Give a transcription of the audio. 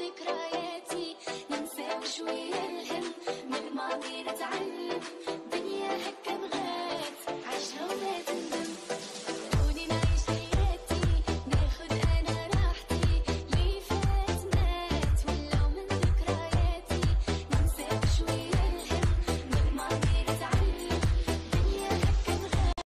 ذكرياتي شوية الهم من الماضي نتعلم.